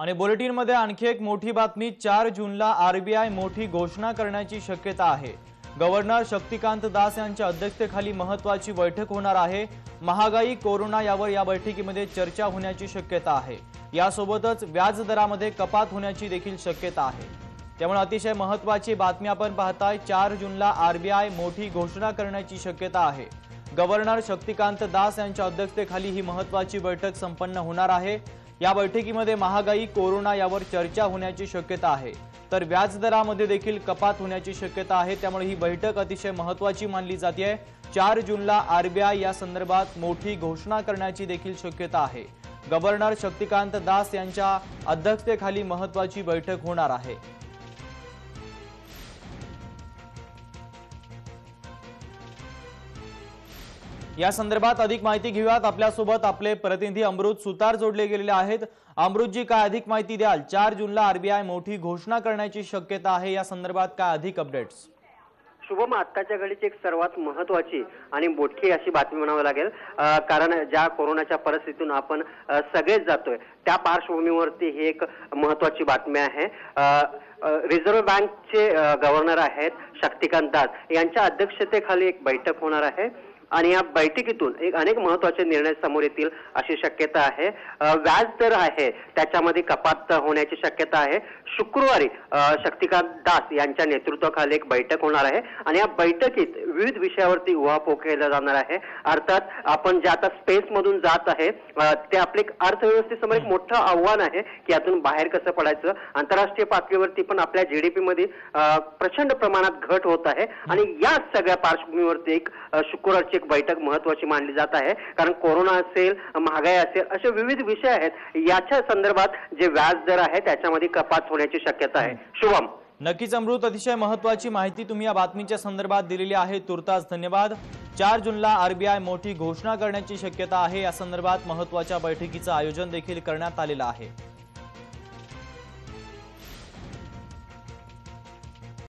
आणि बुलेटिनमध्ये आणखी एक मोठी बातमी चार जूनला आरबीआय मोठी घोषणा करण्याची शक्यता आहे. गव्हर्नर शक्तिकांत दास यांच्या अध्यक्षतेखाली महत्वाची बैठक होणार आहे. महागाई कोरोना यावर या बैठकीमध्ये चर्चा होण्याची शक्यता आहे. यासोबतच व्याज दरामध्ये कपात होण्याची देखील शक्यता आहे. त्यामुळे अतिशय महत्वाची बातमी आपण पाहताय चार जूनला आरबीआय मोठी घोषणा करण्याची शक्यता आहे. गव्हर्नर शक्तिकांत दास यांच्या अध्यक्षतेखाली ही महत्वाची बैठक संपन्न होणार आहे. या बैठकीमध्ये महागाई कोरोना यावर चर्चा होण्याची शक्यता आहे. तर व्याजदरामध्ये देखील कपात होण्याची शक्यता आहे. त्यामुळे ही बैठक अतिशय महत्वाची मानली जाते. चार जूनला आरबीआय या संदर्भात मोठी घोषणा करण्याची देखील शक्यता आहे. गव्हर्नर शक्तिकांत दास यांच्या अध्यक्षतेखाली महत्वाची बैठक होणार आहे. या संदर्भात अधिक माहिती घेऊयात. आपल्यासोबत आपले प्रतिनिधी अमृत सुतार जोडले गेलेले आहेत. अमृतजी काय अधिक माहिती द्याल? चार जूनला आरबीआय मोठी घोषणा करण्याची शक्यता आहे. या संदर्भात काय अधिक अपडेट्स शुभम आत्ताच्या घडीची एक सर्वात महत्वाची आणि मोठी अशी बातमी म्हणावी लागेल. कारण ज्या कोरोनाच्या परिस्थितीतून आपण सगळेच जातोय त्या पार्श्वभूमीवरती ही एक महत्वाची बातमी आहे. रिझर्व्ह बँकचे गव्हर्नर आहेत शक्तिकांत दास यांच्या अध्यक्षतेखाली एक बैठक होणार आहे. आणि या बैठकीतून एक अनेक महत्त्वाचे निर्णय समोर येतील अशी शक्यता आहे. व्याज दर आहे. त्याच्यामध्ये कपात होण्याची शक्यता आहे. शुक्रवारी शक्तिकांत दास यांच्या नेतृत्वाखाली एक बैठक होणार आहे आणि या बैठकीत विविध विषयावरती उहापोह केला जाणार आहे. अर्थात आपण जे आता स्पेस मधून जात आहे ते आपले एक अर्थव्यवस्थेसमोर एक मोठं आव्हान आहे की यातून बाहेर कसं पडायचं. आंतरराष्ट्रीय पातळीवरती पण आपल्या जीडीपी मध्ये प्रचंड प्रमाणात घट होत आहे आणि या सगळ्या पार्श्वभूमीवरती एक शुक्रवारची एक बैठक महत्वाची मानली जात आहे. कारण कोरोना असेल महागाई असेल असे विविध विषय आहेत. याच्या संदर्भात जे व्याज दर आहे त्याच्यामध्ये कपात होण्याची शक्यता आहे. शुभम. नक्कीच अमृत अतिशय महत्वाची माहिती तुम्ही या बातमीच्या संदर्भात दिलेली आहे. तुर्तास धन्यवाद. चार जूनला आरबीआय मोठी घोषणा करण्याची शक्यता आहे. या संदर्भात महत्त्वाच्या बैठकीचं आयोजन देखील करण्यात आलेलं आहे.